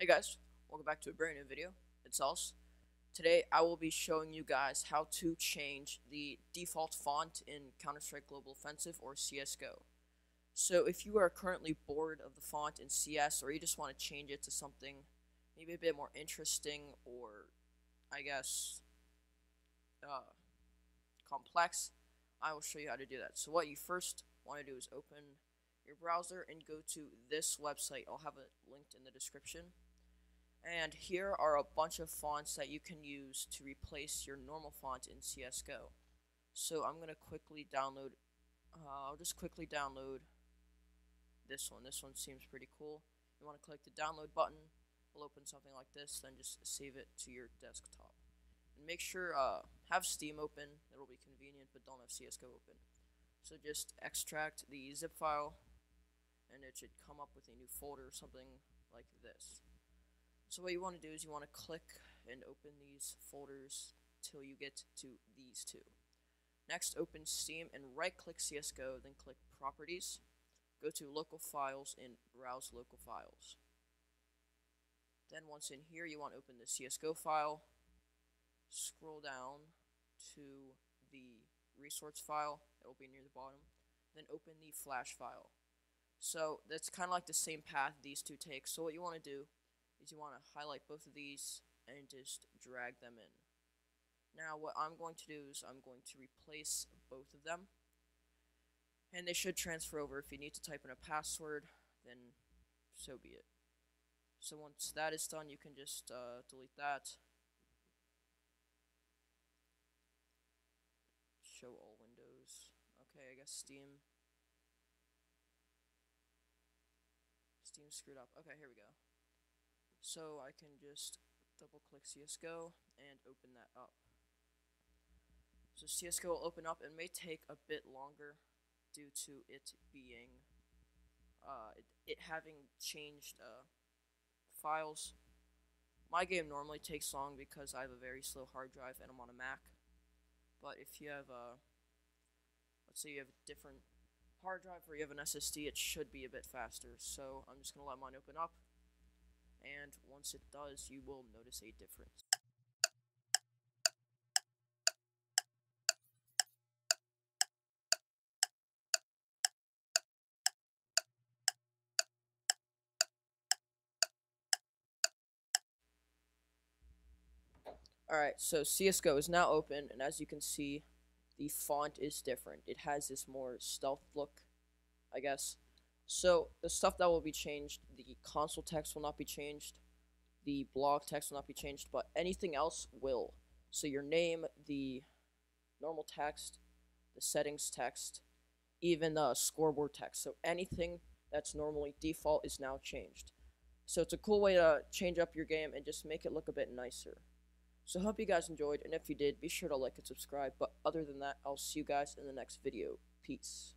Hey guys, welcome back to a brand new video. It's Ellis. Today I will be showing you guys how to change the default font in Counter-Strike Global Offensive or CSGO. So if you are currently bored of the font in CS or you just want to change it to something maybe a bit more interesting or I guess uh, complex, I will show you how to do that. So what you first want to do is open your browser and go to this website. I'll have it linked in the description. And here are a bunch of fonts that you can use to replace your normal font in CSGO. So I'm going to quickly download, uh, I'll just quickly download this one. This one seems pretty cool. You want to click the download button. It'll open something like this, then just save it to your desktop. And make sure, uh, have Steam open. It'll be convenient, but don't have CSGO open. So just extract the zip file, and it should come up with a new folder or something like this. So what you want to do is you want to click and open these folders till you get to these two. Next, open Steam and right-click CSGO, then click Properties. Go to Local Files and Browse Local Files. Then once in here, you want to open the CSGO file. Scroll down to the resource file. It will be near the bottom. Then open the flash file. So that's kind of like the same path these two take. So what you want to do is you want to highlight both of these and just drag them in. Now what I'm going to do is I'm going to replace both of them and they should transfer over. If you need to type in a password then so be it. So once that is done you can just uh, delete that. Show all windows. Okay, I guess Steam. Steam screwed up. Okay, here we go. So I can just double click CSGO and open that up. So CSGO will open up. It may take a bit longer due to it being, uh, it, it having changed uh, files. My game normally takes long because I have a very slow hard drive and I'm on a Mac. But if you have a, let's say you have a different hard drive or you have an SSD, it should be a bit faster. So I'm just going to let mine open up and once it does, you will notice a difference. Alright, so CSGO is now open, and as you can see, the font is different. It has this more stealth look, I guess. So the stuff that will be changed, the console text will not be changed, the blog text will not be changed, but anything else will. So your name, the normal text, the settings text, even the scoreboard text. So anything that's normally default is now changed. So it's a cool way to change up your game and just make it look a bit nicer. So hope you guys enjoyed, and if you did, be sure to like and subscribe. But other than that, I'll see you guys in the next video. Peace.